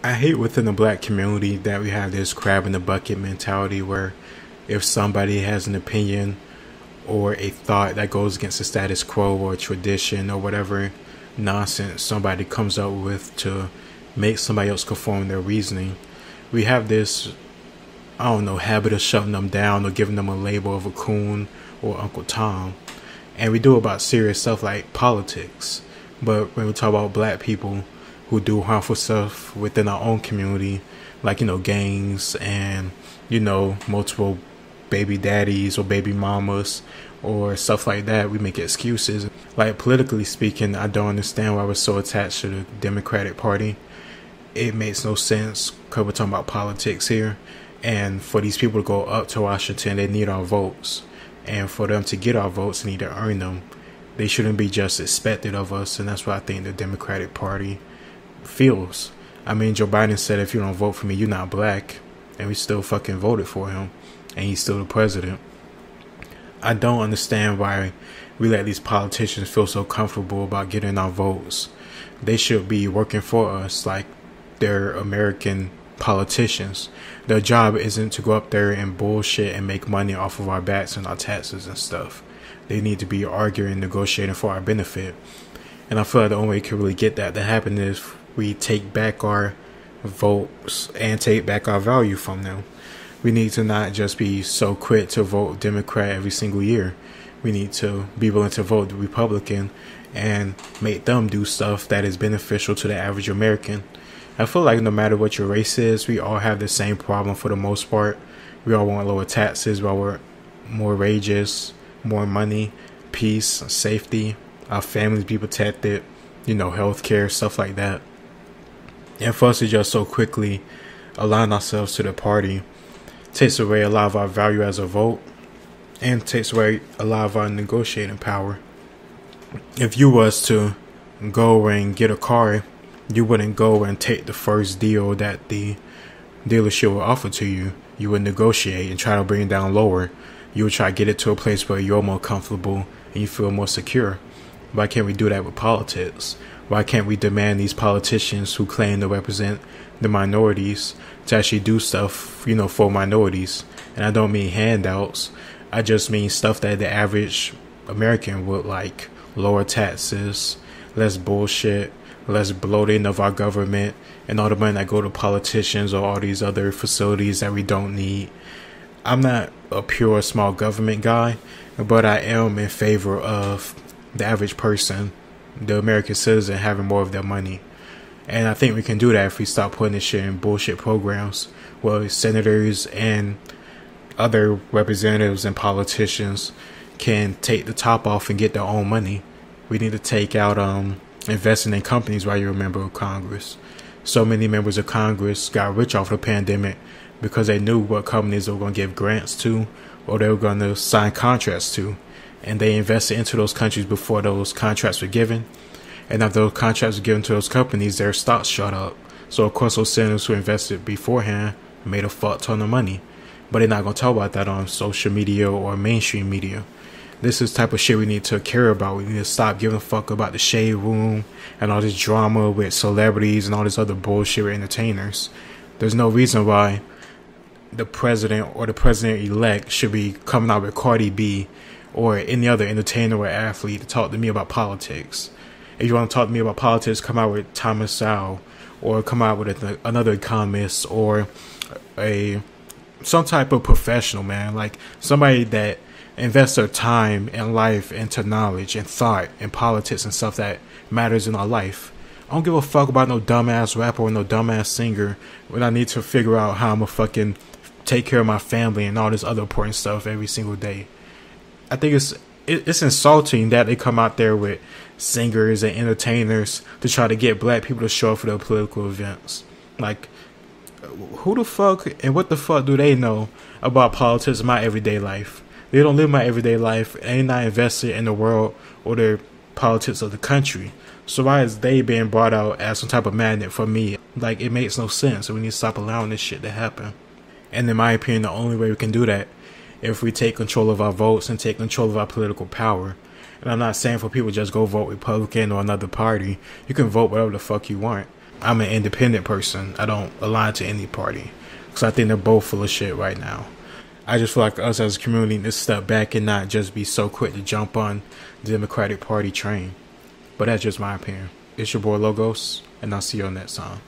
I hate within the black community that we have this crab in the bucket mentality where if somebody has an opinion or a thought that goes against the status quo or tradition or whatever nonsense somebody comes up with to make somebody else conform their reasoning, we have this, I don't know, habit of shutting them down or giving them a label of a coon or Uncle Tom. And we do about serious stuff like politics. But when we talk about black people, who do harmful stuff within our own community, like, you know, gangs and, you know, multiple baby daddies or baby mamas or stuff like that. We make excuses. Like, politically speaking, I don't understand why we're so attached to the Democratic Party. It makes no sense because we're talking about politics here. And for these people to go up to Washington, they need our votes. And for them to get our votes, they need to earn them. They shouldn't be just expected of us. And that's why I think the Democratic Party feels. I mean, Joe Biden said if you don't vote for me, you're not black. And we still fucking voted for him. And he's still the president. I don't understand why we let these politicians feel so comfortable about getting our votes. They should be working for us like they're American politicians. Their job isn't to go up there and bullshit and make money off of our backs and our taxes and stuff. They need to be arguing, negotiating for our benefit. And I feel like the only way we can really get that to happen is we take back our votes and take back our value from them. We need to not just be so quick to vote Democrat every single year. We need to be willing to vote Republican and make them do stuff that is beneficial to the average American. I feel like no matter what your race is, we all have the same problem for the most part. We all want lower taxes, we all want more wages, more money, peace, safety, our families be protected, you know, health care, stuff like that. And for us to just so quickly align ourselves to the party takes away a lot of our value as a vote and takes away a lot of our negotiating power. If you was to go and get a car, you wouldn't go and take the first deal that the dealership will offer to you. You would negotiate and try to bring it down lower. You would try to get it to a place where you're more comfortable and you feel more secure. Why can't we do that with politics? Why can't we demand these politicians who claim to represent the minorities to actually do stuff, you know, for minorities? And I don't mean handouts. I just mean stuff that the average American would like. Lower taxes, less bullshit, less bloating of our government, and all the money that go to politicians or all these other facilities that we don't need. I'm not a pure small government guy, but I am in favor of the average person the American citizen having more of their money. And I think we can do that if we stop putting this shit in bullshit programs where senators and other representatives and politicians can take the top off and get their own money. We need to take out um, investing in companies while you're a member of Congress. So many members of Congress got rich off the pandemic because they knew what companies they were going to give grants to or they were going to sign contracts to and they invested into those countries before those contracts were given. And after those contracts were given to those companies, their stocks shot up. So of course those senators who invested beforehand made a fuck ton of money. But they're not gonna talk about that on social media or mainstream media. This is type of shit we need to care about. We need to stop giving a fuck about the shade room and all this drama with celebrities and all this other bullshit with entertainers. There's no reason why the president or the president elect should be coming out with Cardi B or any other entertainer or athlete to talk to me about politics. If you want to talk to me about politics, come out with Thomas Sowell, or come out with another economist, or a some type of professional man, like somebody that invests their time and life into knowledge and thought and politics and stuff that matters in our life. I don't give a fuck about no dumbass rapper or no dumbass singer when I need to figure out how I'm gonna fucking take care of my family and all this other important stuff every single day. I think it's it's insulting that they come out there with singers and entertainers to try to get black people to show up for their political events. Like, who the fuck and what the fuck do they know about politics in my everyday life? They don't live my everyday life and they not invested in the world or the politics of the country. So why is they being brought out as some type of magnet for me? Like, it makes no sense. We need to stop allowing this shit to happen. And in my opinion, the only way we can do that if we take control of our votes and take control of our political power. And I'm not saying for people just go vote Republican or another party. You can vote whatever the fuck you want. I'm an independent person. I don't align to any party because I think they're both full of shit right now. I just feel like us as a community need to step back and not just be so quick to jump on the Democratic Party train. But that's just my opinion. It's your boy Logos, and I'll see you on that song.